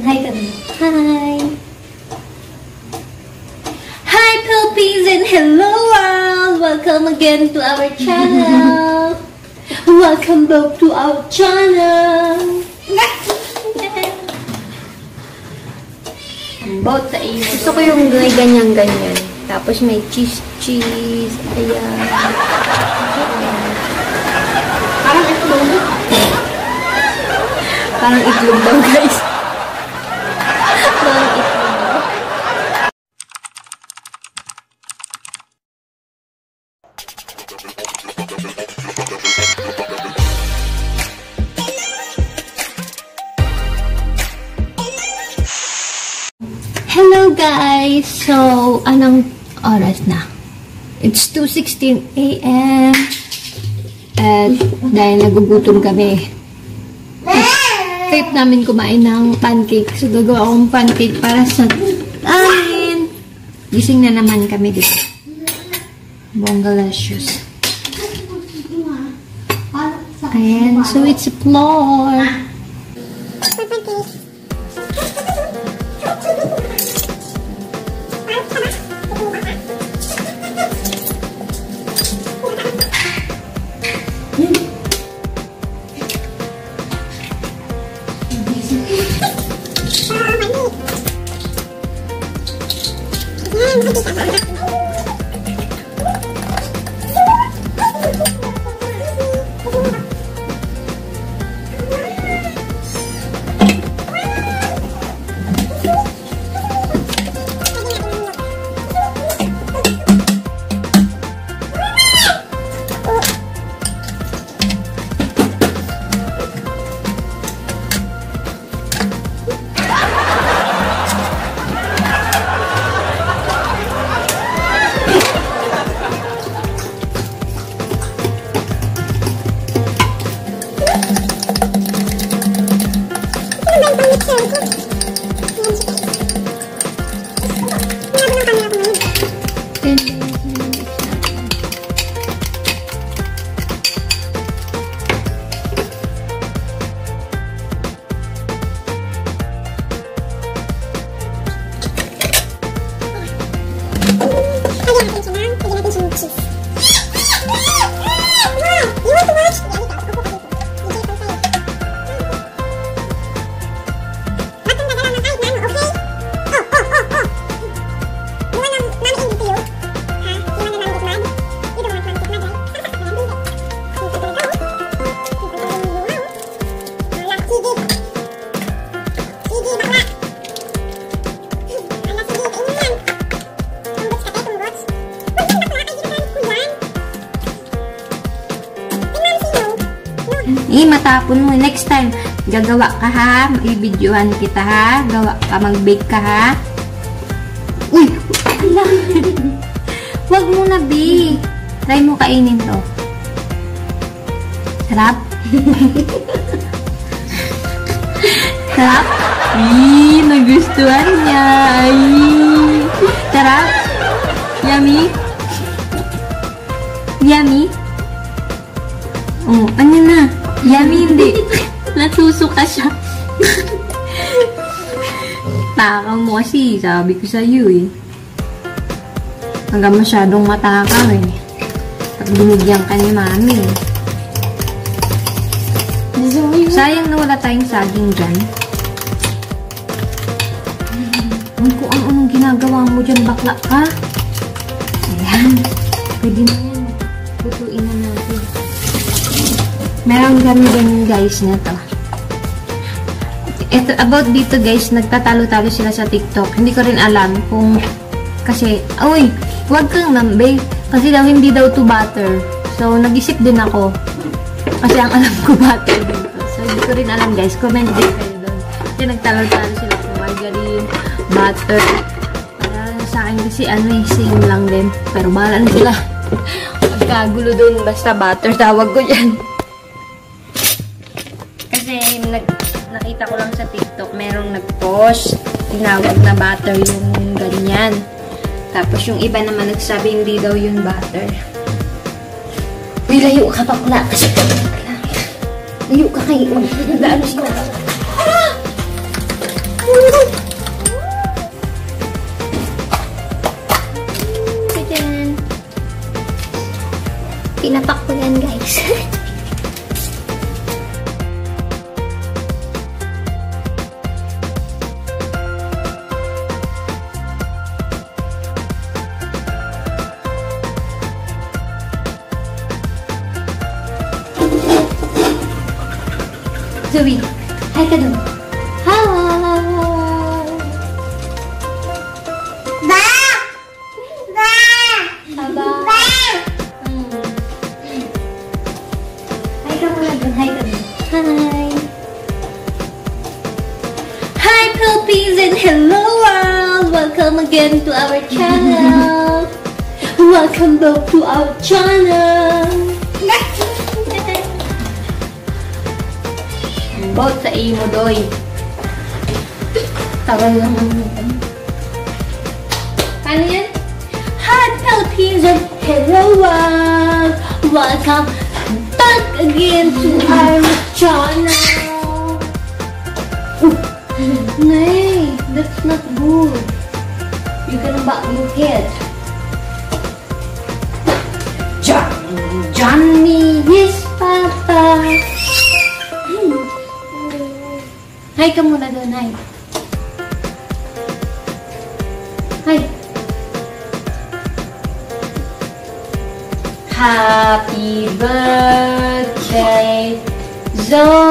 Hi ka na. Hi! Hi, Philippines and hello world! Welcome again to our channel! Welcome back to our channel! Both sa iyo. Gusto ko yung ganyan-ganyan. Tapos may cheese-cheese. Ayan. Parang itlog. Parang itlog daw, guys. Hello guys! So, anong oras na? It's 2.16 a.m. At dahil nagugutom kami, trip namin kumain ng pancake. So, gagawa akong pancake para sa amin. Gising na naman kami dito. Bongalicious. Ayan. So, it's a floor. Eh, matapon mo. Next time, gagawa ka ha. Ibidyohan kita ha. Gawa ka, mag-bake ka ha. Uy! Ala! Huwag mo na, B. Try mo kainin to. Sarap? Sarap? Ay, nagustuhan niya. Ay. Sarap? Yummy? Yummy? Oh, ano na? Yummy hindi. Nasusuka siya. Takaw mo kasi, sabi ko sa iyo eh. Hanggang masyadong matakaw eh. Pag binigyan ka ni mami eh. Sayang na wala tayong saging dyan. Ang kung ang anong ginagawa mo dyan, bakla ka. Ayan. Pwede na yan. Lutuin na natin. Meron kami ganyan guys na to. Ito, about dito guys, nagtatalo-talo sila sa TikTok. Hindi ko rin alam kung, kasi, uy, huwag kang nambe. Kasi daw, hindi daw to butter. So, nag-isip din ako. Kasi ang alam ko butter dito. So, hindi ko rin alam guys. Comment din kayo doon. Kasi nagtalo-talo sila kung margarine, butter. Para sa akin kasi ano eh, same lang din. Pero bahala na sila. Magkagulo doon. Basta butter, tawag ko yan. nakita ko lang sa TikTok, merong nag-post, tinawag na butter yung ganyan. Tapos yung iba naman nagsabi, hindi daw yun butter. Uy, layo ka pa, kula. Layo ka kay Magdaan siya. Ah! Tinapak ko yan, guys. Zoe, hi ka dun. Hi! Mm. Dun. Hi ka dun. Hi! Hi, Philippines and hello world! Welcome again to our channel. Welcome back to our channel. Bot sa imo, doy. Tagal lang ang Paano yan? Hi, Philippines and hello world! Welcome back again to our channel. Ooh. Nay, that's not good. You're gonna bang your head. John, Johnny, his papa. Hi ka muna doon, hi. Hi. Happy birthday, Zoe!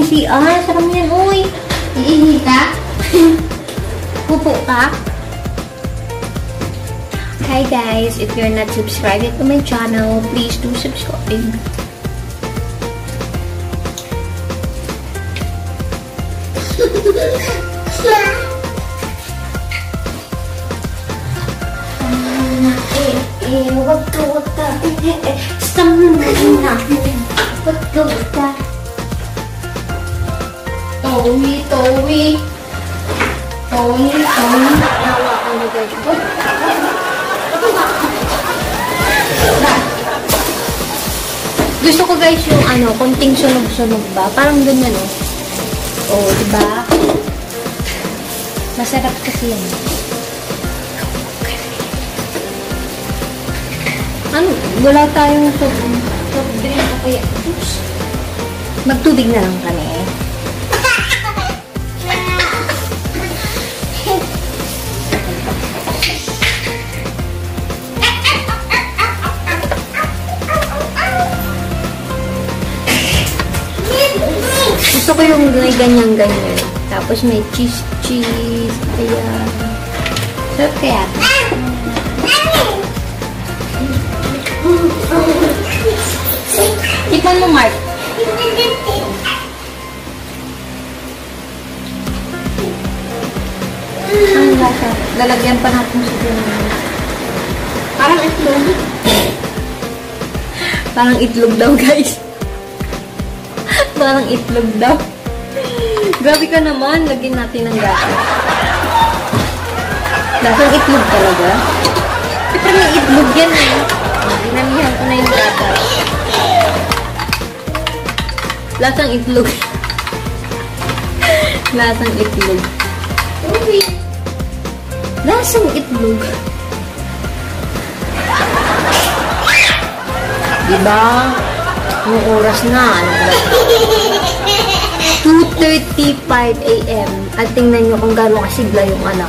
Yung CR. Sarap yan, uy. Iihi ka? Pupo ka? Hi guys, if you're not subscribed to my channel, please do subscribe. Eh, eh, wag ka, wag ka. Stop na na. Wag ka, wag ka. Towi, Towi. Towi, Towi. Hawakan mo guys. Oh. Gusto ko guys yung ano, konting sunog-sunog ba? Parang ganyan oh. Oh, di ba? Masarap kasi yan. Ano? Wala tayong soft drink o kaya... Oops. Magtubig na lang kami. Ko yung ganyan-ganyan. Tapos may cheese-cheese. Kaya... Sarap kaya. Tikman mo, Mark. Ang lasa. Lalagyan pa natin siguro. Parang itlog. Parang itlog daw, guys. Parang itlog daw. Grabe ka naman. Lagyan natin ng gatas. Lasang itlog talaga. Siyempre may itlog yan eh. Dinamihan ko na yung gatas. Lasang itlog. Lasang itlog. Uy. Lasang itlog. Diba? Yung oras na. Ano ba? 2.35 a.m. At tingnan nyo kung gano'ng kasigla yung anak.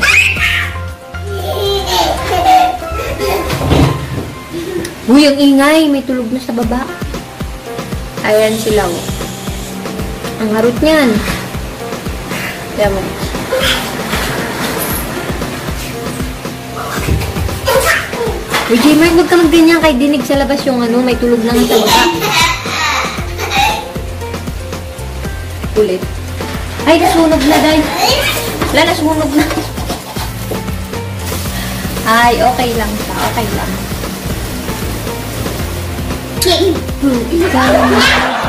Uy, ang ingay. May tulog na sa baba. Ayan sila, oh. Ang harot niyan. Ayan mo. Uy, Jimmer, huwag ka magganyan kay dinig sa labas yung ano, may tulog lang sa baba. Ulit. Ay, nasunog na, Day. Wala, nasunog na. Ay, okay lang siya. Okay lang. O,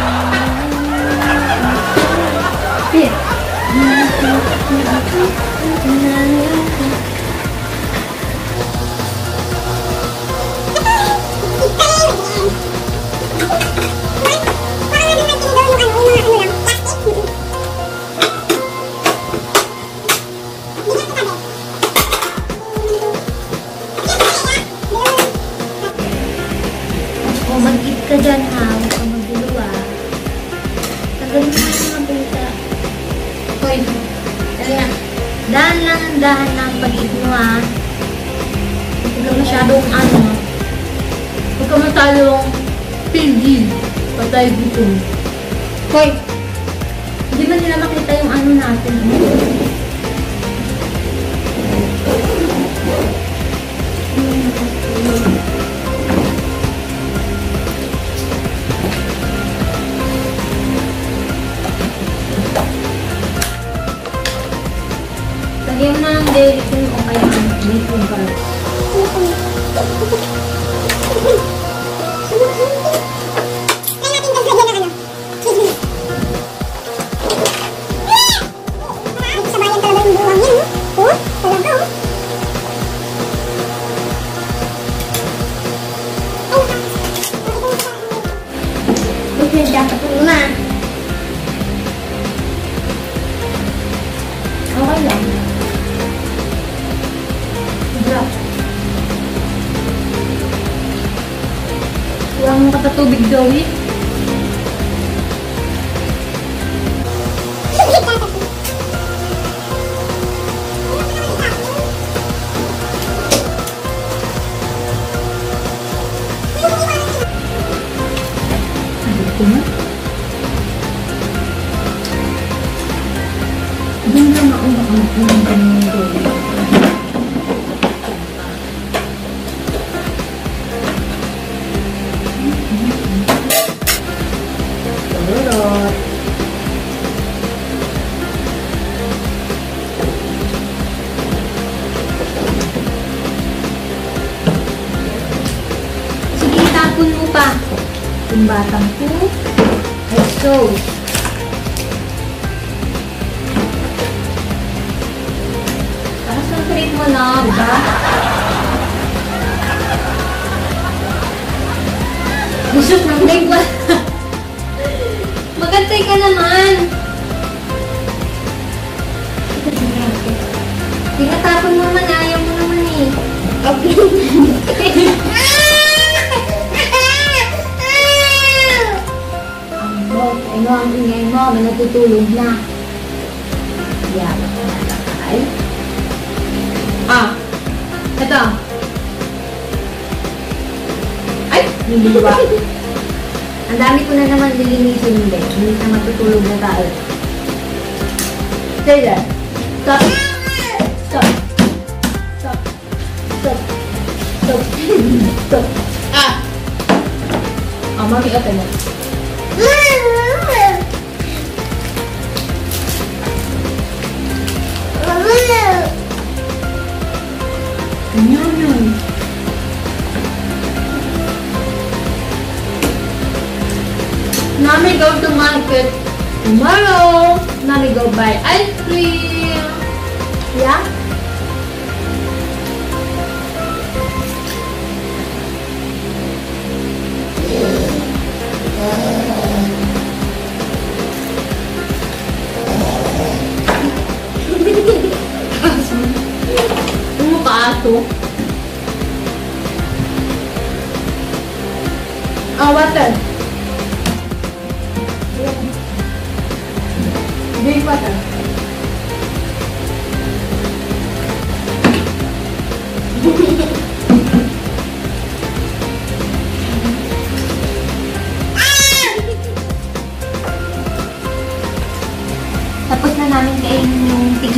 Okay, dapat mo na. Okay lang. Drop. Huwag mo katatubig Hindi na mauna ka magpunan ka ng Busog ng leg ba? Magantay ka naman. Tinatapon mo naman, ayaw mo naman eh. Bot, ano ang ingay mo, may natutulog na. Yan, ay. Ah, ito. Niliwa. Ang dami ko na naman lilinisin hindi. Hindi na matutulog na tayo. Stay there. Stop. Stop. Stop. Stop. Stop. Stop. Ah! Oh, mami, open mo. Yan yan. Nami go to market tomorrow. Nami go buy ice cream. Yeah? Ano?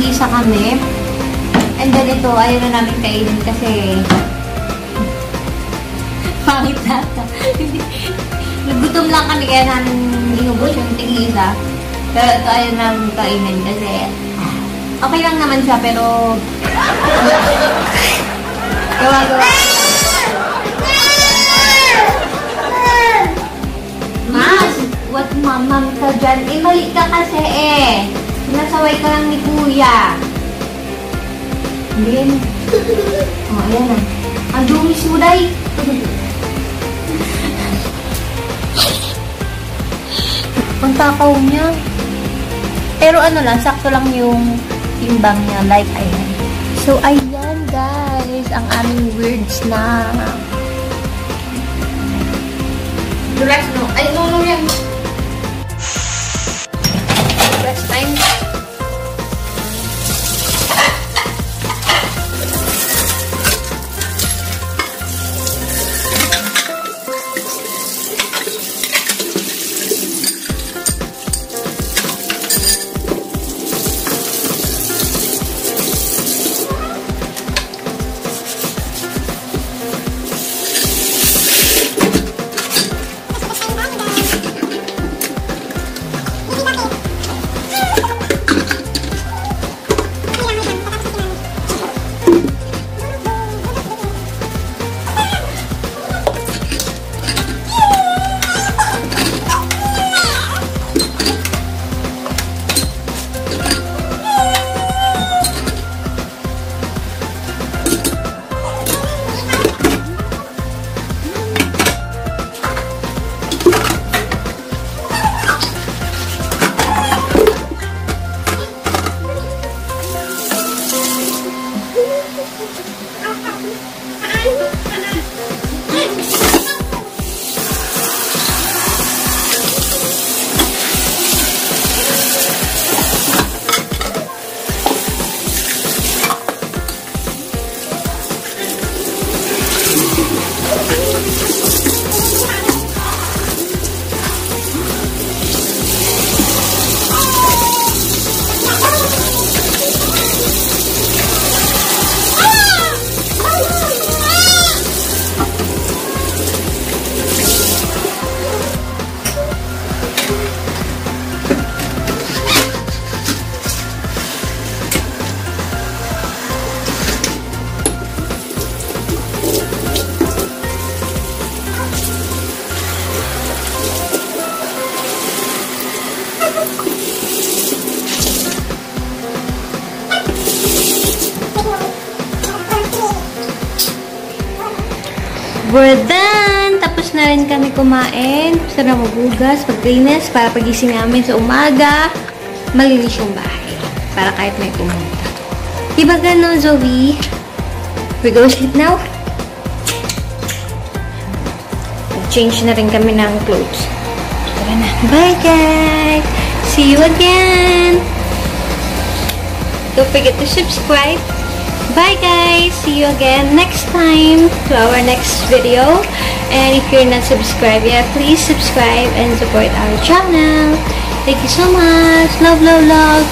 Kami. And then ito, ayaw na namin kainin kasi pangit na. Nagutom lang kami kaya namin inubos yung tingisa. Pero ito ayaw namin kainin kasi okay lang naman siya pero gawa-gawa. Mas, what mamam ka dyan? Eh, mali ka kasi eh. Sinasaway ka lang ni kuya. Hindi yan. Oh, ayan na. Ang dumis mo, day. Ang takaw niya. Pero ano lang, sakto lang yung timbang niya. Like, ayan. So, ayan guys, ang aming words na. Rest, no. Ay, no, no, yan. Rest time. We're done! Tapos na rin kami kumain. Tapos na magugas, maglinis para pagising namin sa umaga, malinis yung bahay. Para kahit may pumunta. Diba gano'n, Zoe? We go sleep now? Change na rin kami ng clothes. Tara na. Bye, guys! See you again! Don't forget to subscribe. Bye guys! See you again next time to our next video. And if you're not subscribed yet, please subscribe and support our channel. Thank you so much. Love, love, love.